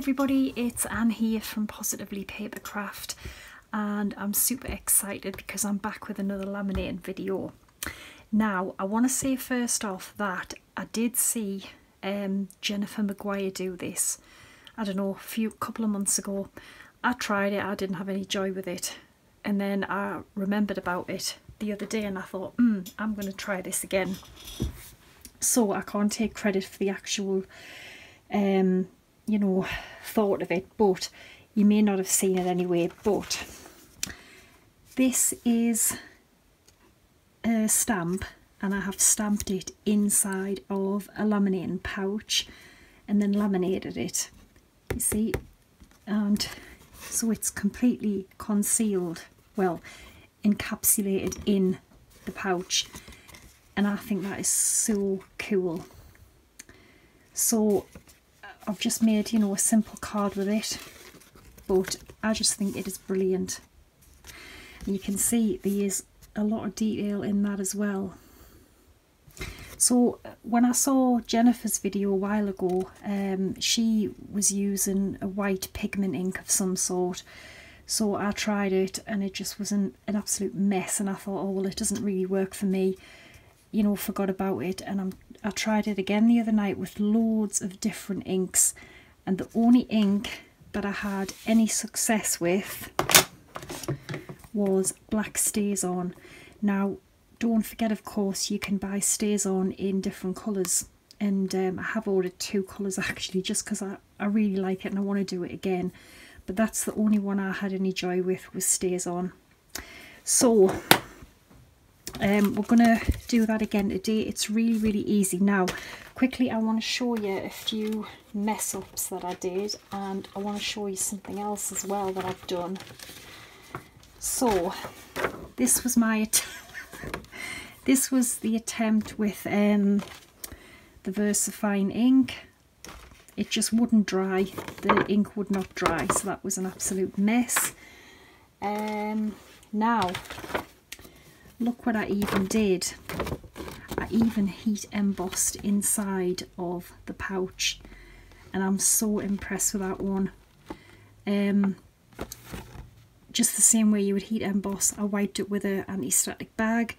everybody, it's Ann here from Positively Papercraft and I'm super excited because I'm back with another laminating video. Now I want to say first off that I did see um, Jennifer Maguire do this, I don't know, a few couple of months ago. I tried it, I didn't have any joy with it and then I remembered about it the other day and I thought, hmm, I'm going to try this again. So I can't take credit for the actual um, you know, thought of it, but you may not have seen it anyway. But this is a stamp, and I have stamped it inside of a laminating pouch and then laminated it. You see, and so it's completely concealed, well, encapsulated in the pouch, and I think that is so cool. So I've just made, you know, a simple card with it, but I just think it is brilliant. And you can see there is a lot of detail in that as well. So when I saw Jennifer's video a while ago, um, she was using a white pigment ink of some sort. So I tried it and it just was an, an absolute mess and I thought, oh well it doesn't really work for me. You know, forgot about it and I'm I tried it again the other night with loads of different inks and the only ink that I had any success with was black StazOn Now don't forget of course you can buy StazOn in different colours and um, I have ordered two colours actually just because I, I really like it and I want to do it again but that's the only one I had any joy with was StazOn So um, we're to do that again today. It's really, really easy. Now, quickly, I want to show you a few mess ups that I did, and I want to show you something else as well that I've done. So, this was my this was the attempt with um, the VersaFine ink. It just wouldn't dry. The ink would not dry, so that was an absolute mess. Um, now, look what I even did. I even heat embossed inside of the pouch and I'm so impressed with that one. Um, just the same way you would heat emboss, I wiped it with an anti-static bag,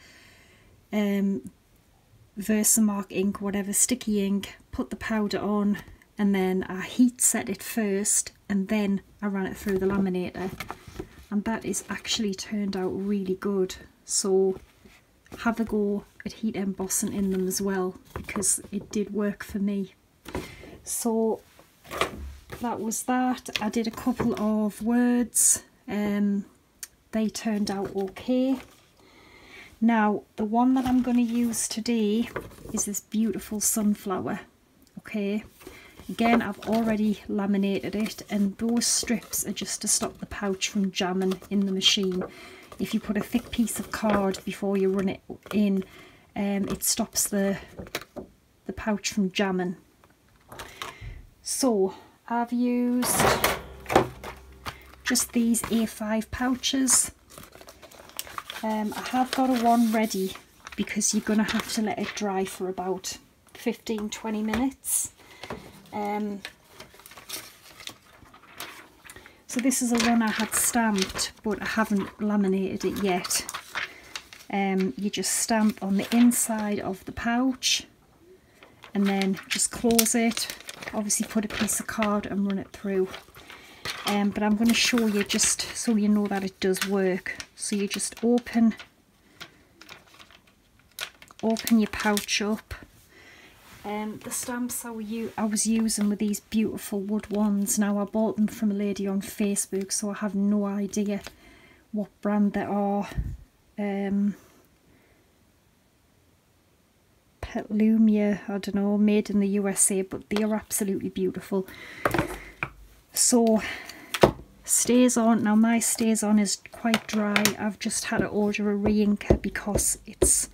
um, Versamark ink, whatever, sticky ink, put the powder on and then I heat set it first and then I ran it through the laminator and that is actually turned out really good so have a go at heat embossing in them as well because it did work for me. So that was that. I did a couple of words. Um, they turned out okay. Now the one that I'm going to use today is this beautiful sunflower okay? Again I've already laminated it and those strips are just to stop the pouch from jamming in the machine if you put a thick piece of card before you run it in, um, it stops the, the pouch from jamming. So I've used just these A5 pouches. Um, I have got a one ready because you're going to have to let it dry for about 15-20 minutes. Um, so this is a one I had stamped, but I haven't laminated it yet. Um, you just stamp on the inside of the pouch and then just close it. Obviously put a piece of card and run it through. Um, but I'm going to show you just so you know that it does work. So you just open open your pouch up um, the stamps I, I was using were these beautiful wood ones. Now I bought them from a lady on Facebook so I have no idea what brand they are. Um, Petlumia, I don't know, made in the USA but they are absolutely beautiful. So StazOn, now my StazOn is quite dry. I've just had to order a re-inker because it's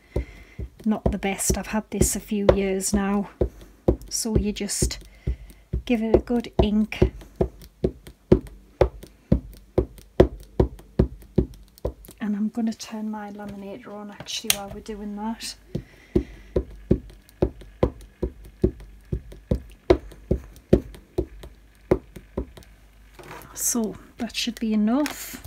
not the best. I've had this a few years now. So you just give it a good ink. And I'm going to turn my laminator on actually while we're doing that. so that should be enough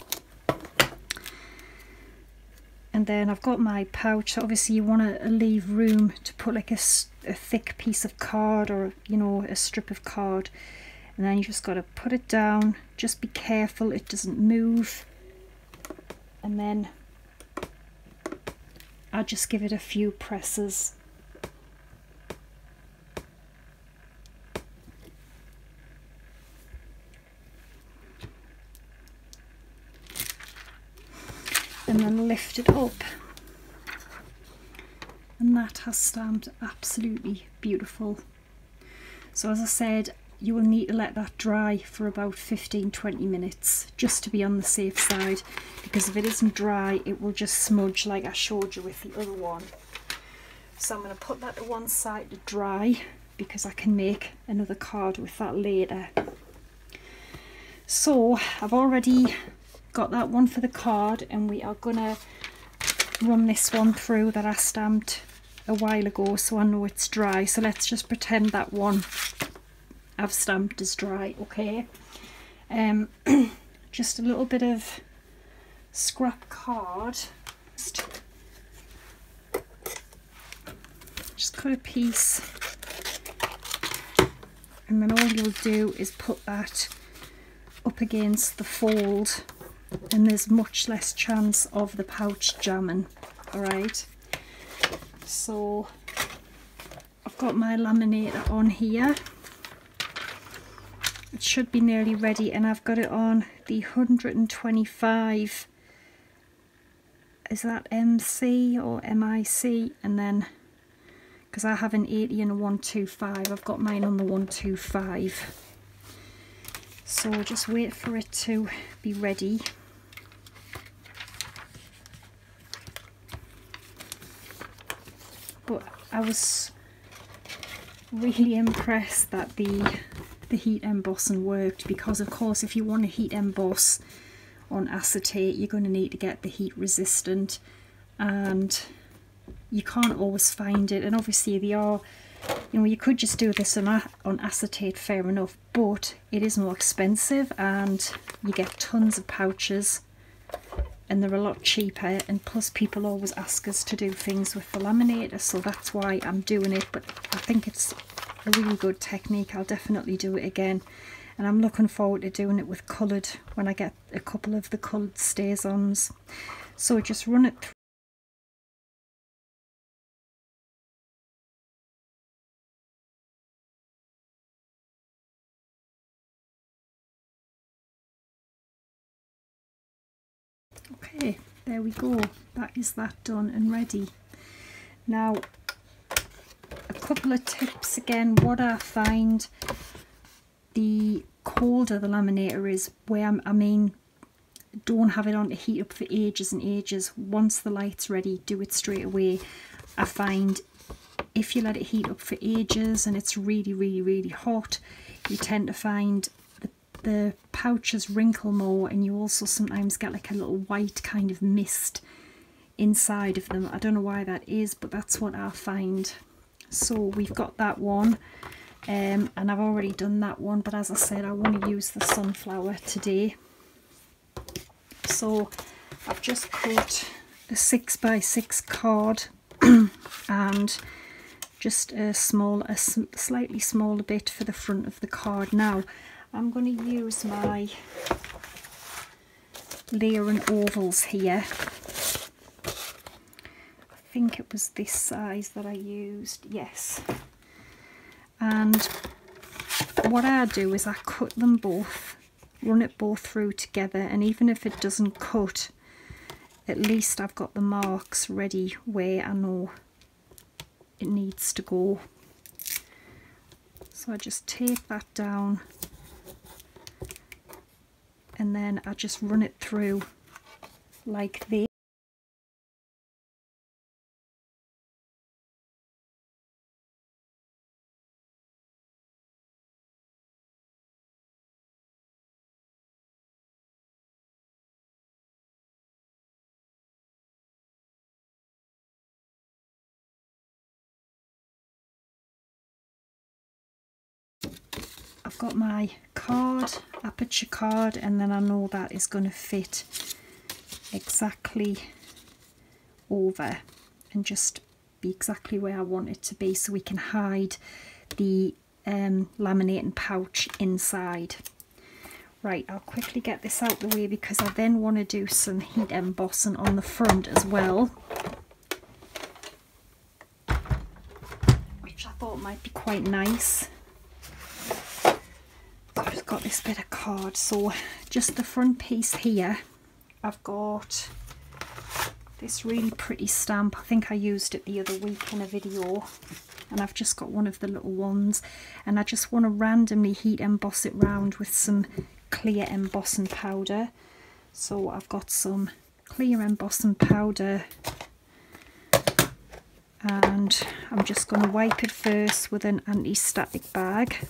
and then I've got my pouch. Obviously you want to leave room to put like a, a thick piece of card or you know a strip of card. And then you just got to put it down. Just be careful it doesn't move. And then I'll just give it a few presses and then lift it up. And that has stamped absolutely beautiful. So as I said you will need to let that dry for about 15-20 minutes just to be on the safe side because if it isn't dry it will just smudge like I showed you with the other one. So I'm going to put that to one side to dry because I can make another card with that later. So I've already got that one for the card and we are gonna run this one through that I stamped a while ago so I know it's dry. So let's just pretend that one I've stamped is dry okay? Um just a little bit of scrap card. Just, just cut a piece. And then all you'll do is put that up against the fold and there's much less chance of the pouch jamming alright so I've got my laminator on here. It should be nearly ready and I've got it on the 125 is that MC or MIC and then because I have an 80 and a 125 I've got mine on the 125 so just wait for it to be ready but I was really impressed that the the heat embossing worked because of course if you want to heat emboss on acetate you're going to need to get the heat resistant and you can't always find it. And obviously they are you know you could just do this on, on acetate fair enough but it is more expensive and you get tons of pouches and they're a lot cheaper and plus people always ask us to do things with the laminator so that's why I'm doing it but I think it's a really good technique. I'll definitely do it again and I'm looking forward to doing it with coloured when I get a couple of the coloured StazOns so just run it Okay, there we go. That is that done and ready. Now, a couple of tips again. What I find the colder the laminator is, where I mean, don't have it on to heat up for ages and ages. Once the light's ready, do it straight away. I find if you let it heat up for ages and it's really, really, really hot, you tend to find the pouches wrinkle more and you also sometimes get like a little white kind of mist inside of them. I don't know why that is, but that's what I find. So we've got that one um, and I've already done that one, but as I said, I want to use the sunflower today. So I've just cut a six by six card and just a small, a slightly smaller bit for the front of the card. Now, I'm going to use my layering ovals here. I think it was this size that I used, yes. And what I do is I cut them both, run it both through together and even if it doesn't cut, at least I've got the marks ready where I know it needs to go. So I just tape that down and then I just run it through like this. Got my card, aperture card, and then I know that is going to fit exactly over and just be exactly where I want it to be so we can hide the um, laminating pouch inside. Right, I'll quickly get this out the way because I then want to do some heat embossing on the front as well. Which I thought might be quite nice. Got this bit of card. So just the front piece here, I've got this really pretty stamp. I think I used it the other week in a video and I've just got one of the little ones and I just want to randomly heat emboss it round with some clear embossing powder. So I've got some clear embossing powder and I'm just going to wipe it first with an anti-static bag.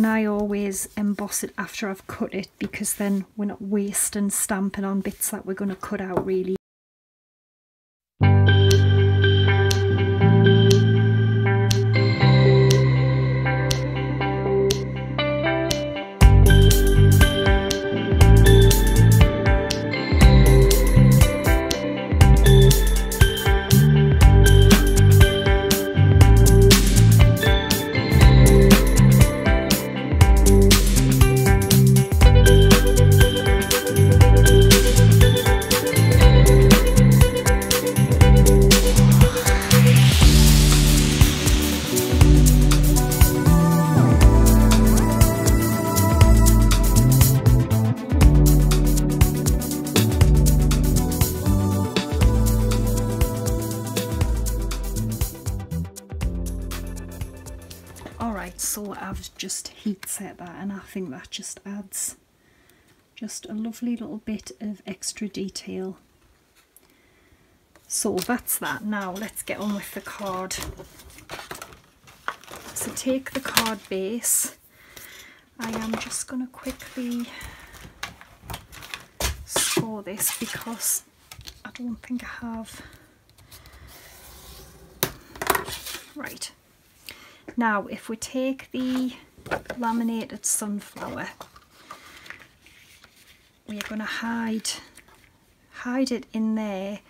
And I always emboss it after I've cut it because then we're not wasting stamping on bits that we're going to cut out really heat set that and I think that just adds just a lovely little bit of extra detail. So that's that. Now let's get on with the card. So take the card base. I am just going to quickly score this because I don't think I have. Right. Now, if we take the laminated sunflower, we're going to hide, hide it in there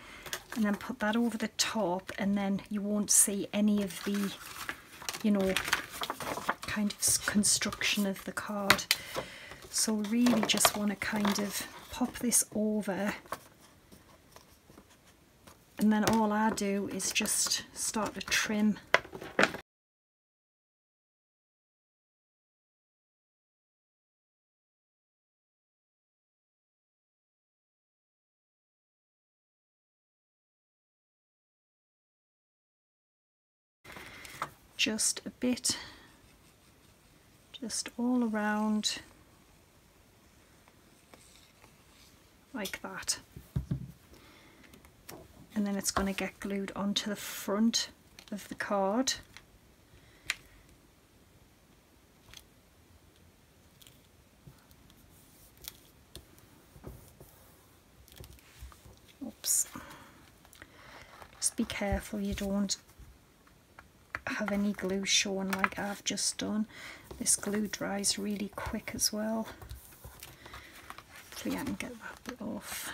and then put that over the top and then you won't see any of the, you know, kind of construction of the card. So really just want to kind of pop this over and then all I do is just start to trim just a bit just all around like that. And then it's going to get glued onto the front of the card. Oops. Just be careful you don't have any glue showing like I've just done. This glue dries really quick as well. Hopefully I can get that bit off.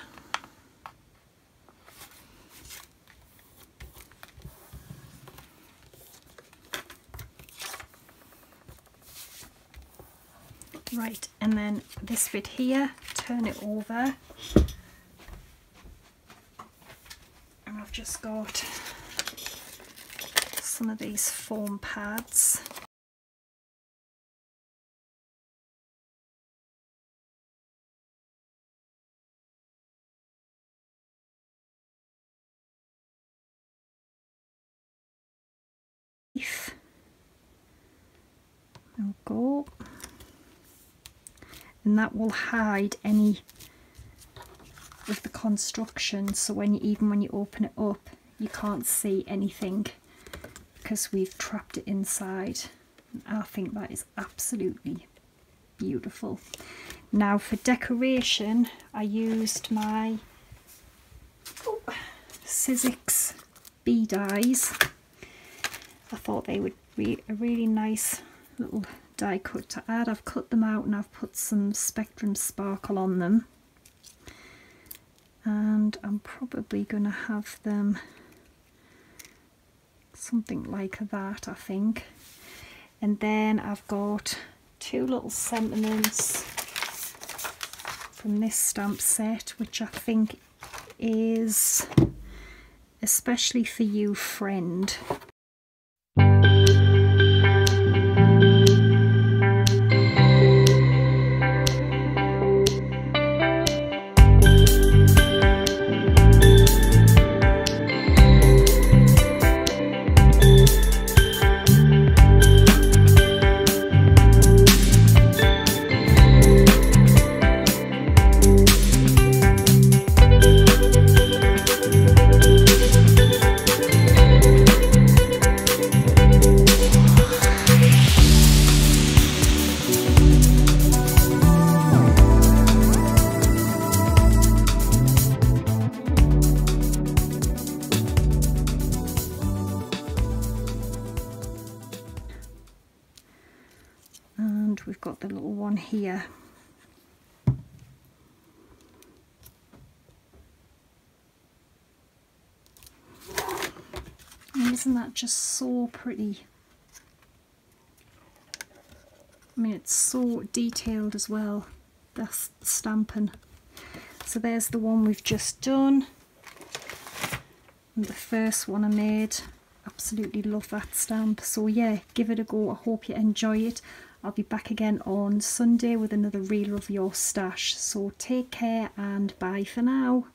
Right, and then this bit here, turn it over. And I've just got some of these foam pads. There go. And that will hide any of the construction so when you, even when you open it up you can't see anything because we've trapped it inside. I think that is absolutely beautiful. Now for decoration, I used my oh, Sizzix bee dies. I thought they would be a really nice little die cut to add. I've cut them out and I've put some Spectrum Sparkle on them. And I'm probably going to have them something like that, I think. And then I've got two little sentiments from this stamp set, which I think is especially for you, friend. Isn't that just so pretty? I mean, it's so detailed as well, that's the stamping. So there's the one we've just done. And the first one I made. Absolutely love that stamp. So yeah, give it a go. I hope you enjoy it. I'll be back again on Sunday with another reel of your stash. So take care and bye for now.